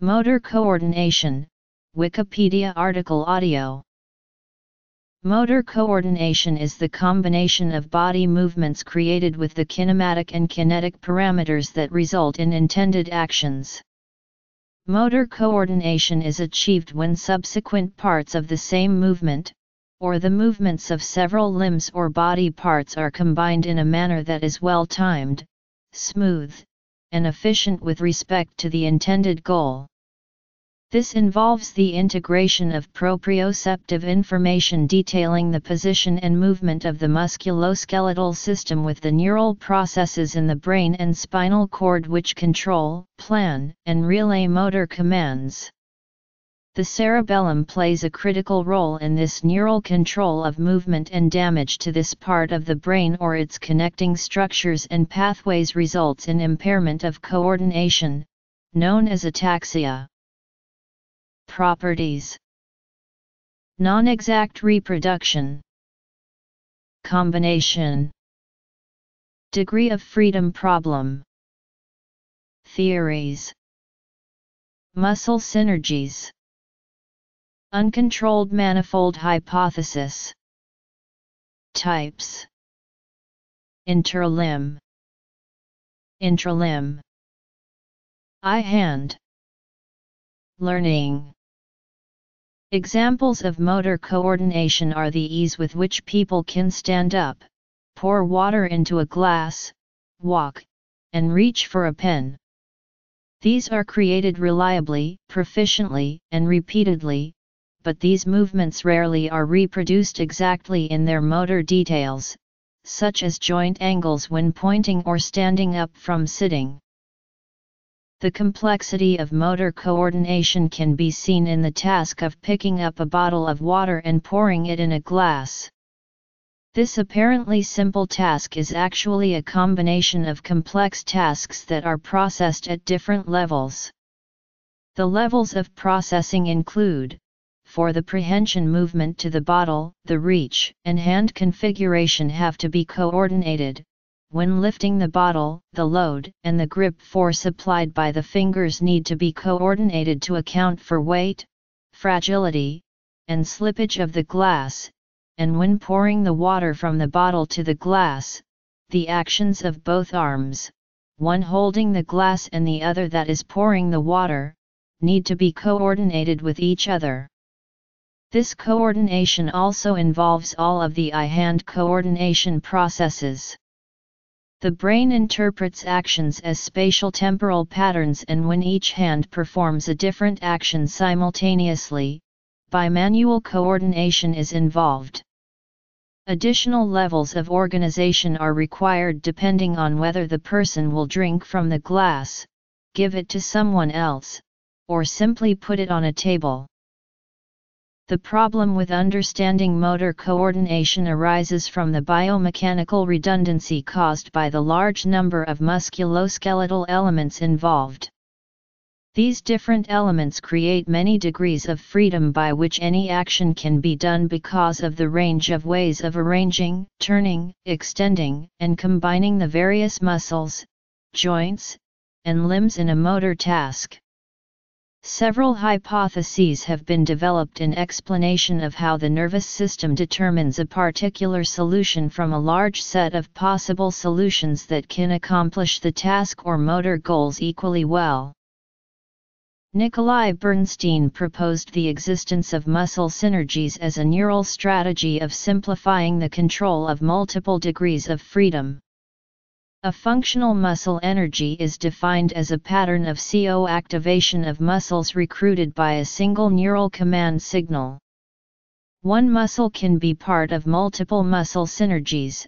Motor coordination, Wikipedia article audio. Motor coordination is the combination of body movements created with the kinematic and kinetic parameters that result in intended actions. Motor coordination is achieved when subsequent parts of the same movement, or the movements of several limbs or body parts are combined in a manner that is well timed, smooth, and efficient with respect to the intended goal. This involves the integration of proprioceptive information detailing the position and movement of the musculoskeletal system with the neural processes in the brain and spinal cord which control, plan, and relay motor commands. The cerebellum plays a critical role in this neural control of movement and damage to this part of the brain or its connecting structures and pathways results in impairment of coordination, known as ataxia. Properties. Non-exact reproduction. Combination. Degree of freedom problem. Theories. Muscle synergies Uncontrolled manifold hypothesis. Types. Interlimb Intralimb Eye hand. Learning. Examples of motor coordination are the ease with which people can stand up, pour water into a glass, walk, and reach for a pen. These are created reliably, proficiently, and repeatedly, but these movements rarely are reproduced exactly in their motor details, such as joint angles when pointing or standing up from sitting. The complexity of motor coordination can be seen in the task of picking up a bottle of water and pouring it in a glass. This apparently simple task is actually a combination of complex tasks that are processed at different levels. The levels of processing include, for the prehension movement to the bottle, the reach and hand configuration have to be coordinated, when lifting the bottle, the load and the grip force applied by the fingers need to be coordinated to account for weight, fragility, and slippage of the glass, and when pouring the water from the bottle to the glass, the actions of both arms, one holding the glass and the other that is pouring the water, need to be coordinated with each other. This coordination also involves all of the eye-hand coordination processes. The brain interprets actions as spatial temporal patterns and when each hand performs a different action simultaneously, bimanual coordination is involved. Additional levels of organization are required depending on whether the person will drink from the glass, give it to someone else, or simply put it on a table. The problem with understanding motor coordination arises from the biomechanical redundancy caused by the large number of musculoskeletal elements involved. These different elements create many degrees of freedom by which any action can be done because of the range of ways of arranging, turning, extending, and combining the various muscles, joints, and limbs in a motor task. Several hypotheses have been developed in explanation of how the nervous system determines a particular solution from a large set of possible solutions that can accomplish the task or motor goals equally well. Nikolai Bernstein proposed the existence of muscle synergies as a neural strategy of simplifying the control of multiple degrees of freedom. A functional muscle synergy is defined as a pattern of CO activation of muscles recruited by a single neural command signal. One muscle can be part of multiple muscle synergies,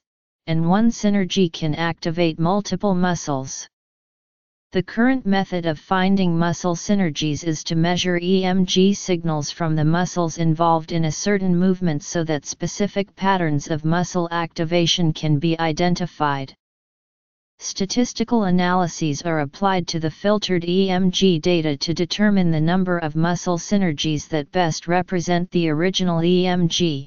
and one synergy can activate multiple muscles. The current method of finding muscle synergies is to measure EMG signals from the muscles involved in a certain movement so that specific patterns of muscle activation can be identified. Statistical analyses are applied to the filtered EMG data to determine the number of muscle synergies that best represent the original EMG.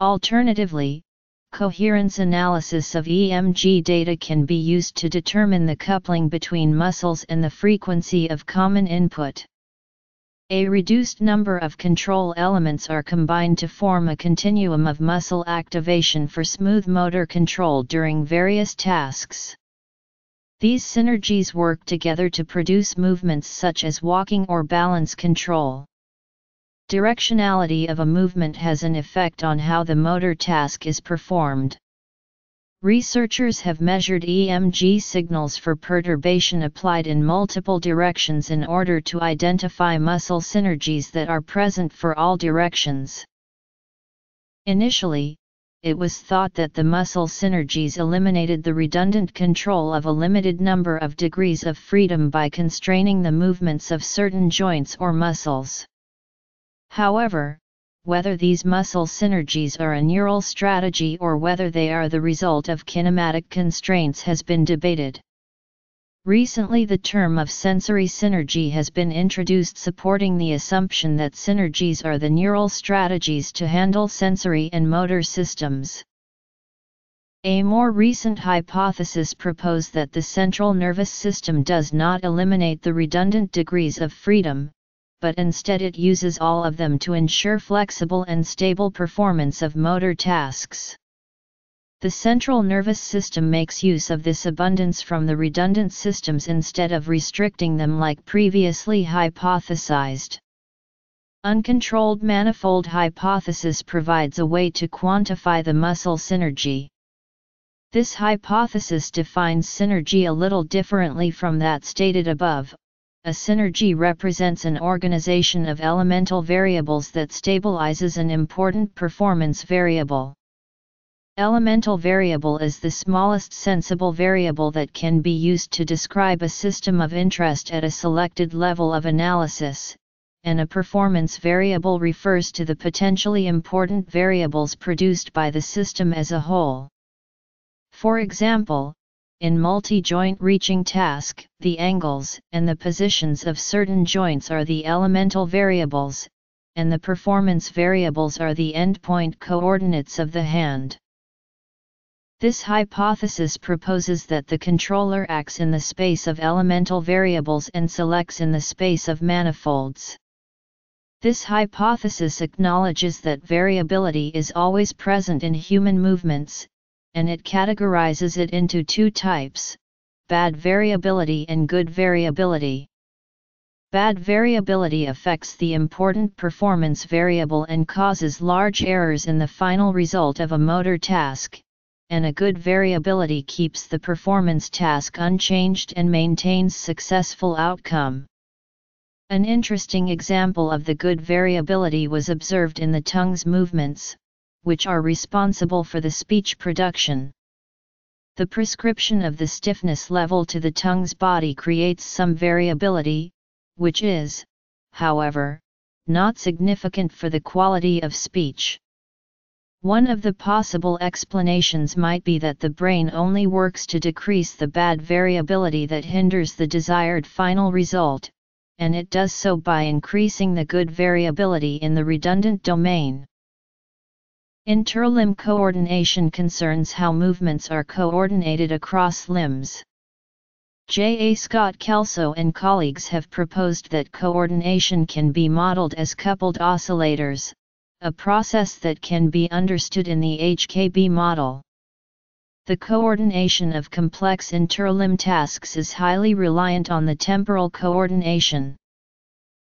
Alternatively, coherence analysis of EMG data can be used to determine the coupling between muscles and the frequency of common input. A reduced number of control elements are combined to form a continuum of muscle activation for smooth motor control during various tasks. These synergies work together to produce movements such as walking or balance control. Directionality of a movement has an effect on how the motor task is performed. Researchers have measured EMG signals for perturbation applied in multiple directions in order to identify muscle synergies that are present for all directions. Initially, it was thought that the muscle synergies eliminated the redundant control of a limited number of degrees of freedom by constraining the movements of certain joints or muscles. However, whether these muscle synergies are a neural strategy or whether they are the result of kinematic constraints has been debated. Recently the term of sensory synergy has been introduced supporting the assumption that synergies are the neural strategies to handle sensory and motor systems. A more recent hypothesis proposed that the central nervous system does not eliminate the redundant degrees of freedom, but instead it uses all of them to ensure flexible and stable performance of motor tasks. The central nervous system makes use of this abundance from the redundant systems instead of restricting them like previously hypothesized. Uncontrolled manifold hypothesis provides a way to quantify the muscle synergy. This hypothesis defines synergy a little differently from that stated above, a synergy represents an organization of elemental variables that stabilizes an important performance variable. Elemental variable is the smallest sensible variable that can be used to describe a system of interest at a selected level of analysis, and a performance variable refers to the potentially important variables produced by the system as a whole. For example, in multi-joint reaching task, the angles and the positions of certain joints are the elemental variables, and the performance variables are the endpoint coordinates of the hand. This hypothesis proposes that the controller acts in the space of elemental variables and selects in the space of manifolds. This hypothesis acknowledges that variability is always present in human movements, and it categorizes it into two types, bad variability and good variability. Bad variability affects the important performance variable and causes large errors in the final result of a motor task, and a good variability keeps the performance task unchanged and maintains successful outcome. An interesting example of the good variability was observed in the tongue's movements, which are responsible for the speech production. The prescription of the stiffness level to the tongue's body creates some variability, which is, however, not significant for the quality of speech. One of the possible explanations might be that the brain only works to decrease the bad variability that hinders the desired final result, and it does so by increasing the good variability in the redundant domain. Interlimb coordination concerns how movements are coordinated across limbs. J. A. Scott Kelso and colleagues have proposed that coordination can be modeled as coupled oscillators, a process that can be understood in the HKB model. The coordination of complex interlimb tasks is highly reliant on the temporal coordination.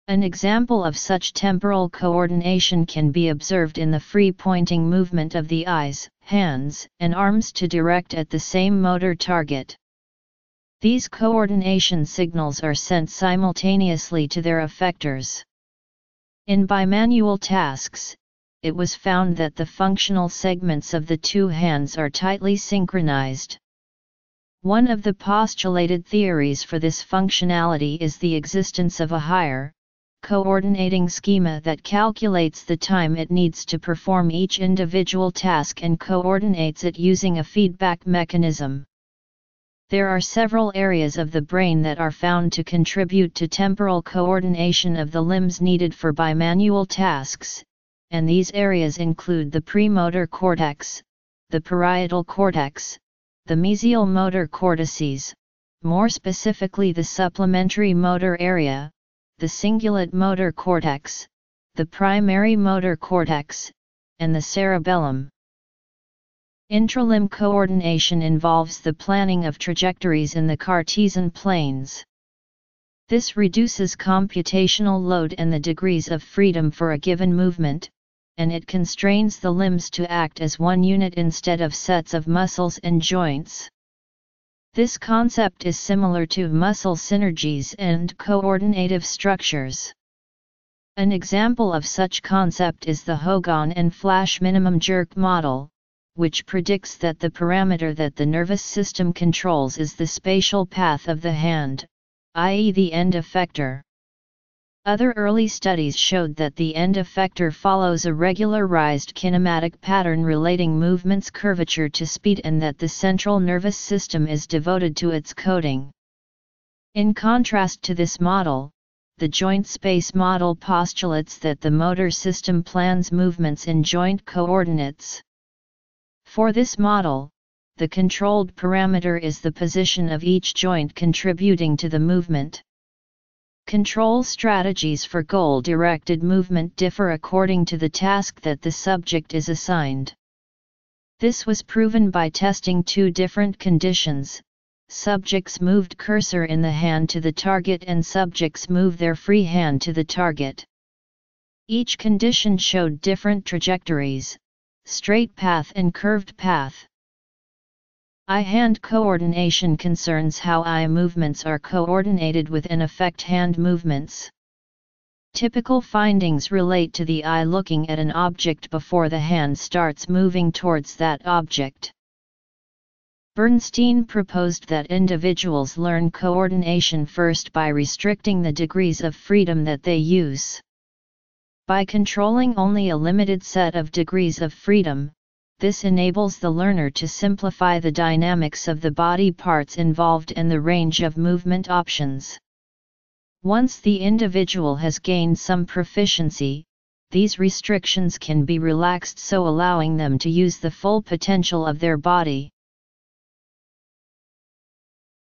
An example of such temporal coordination can be observed in the free pointing movement of the eyes, hands, and arms to direct at the same motor target. These coordination signals are sent simultaneously to their effectors. In bimanual tasks, it was found that the functional segments of the two hands are tightly synchronized. One of the postulated theories for this functionality is the existence of a higher, coordinating schema that calculates the time it needs to perform each individual task and coordinates it using a feedback mechanism. There are several areas of the brain that are found to contribute to temporal coordination of the limbs needed for bimanual tasks, and these areas include the premotor cortex, the parietal cortex, the mesial motor cortices, more specifically the supplementary motor area, the cingulate motor cortex, the primary motor cortex, and the cerebellum. Intralimb coordination involves the planning of trajectories in the Cartesian planes. This reduces computational load and the degrees of freedom for a given movement, and it constrains the limbs to act as one unit instead of sets of muscles and joints. This concept is similar to muscle synergies and coordinative structures. An example of such concept is the Hogan and Flash minimum jerk model, which predicts that the parameter that the nervous system controls is the spatial path of the hand, i.e. the end effector. Other early studies showed that the end effector follows a regularized kinematic pattern relating movement's curvature to speed and that the central nervous system is devoted to its coding. In contrast to this model, the joint space model postulates that the motor system plans movements in joint coordinates. For this model, the controlled parameter is the position of each joint contributing to the movement. Control strategies for goal-directed movement differ according to the task that the subject is assigned. This was proven by testing two different conditions. Subjects moved cursor in the hand to the target and subjects move their free hand to the target. Each condition showed different trajectories, straight path and curved path. Eye-hand coordination concerns how eye movements are coordinated with and affect hand movements. Typical findings relate to the eye looking at an object before the hand starts moving towards that object. Bernstein proposed that individuals learn coordination first by restricting the degrees of freedom that they use. By controlling only a limited set of degrees of freedom, this enables the learner to simplify the dynamics of the body parts involved and the range of movement options. Once the individual has gained some proficiency, these restrictions can be relaxed so allowing them to use the full potential of their body.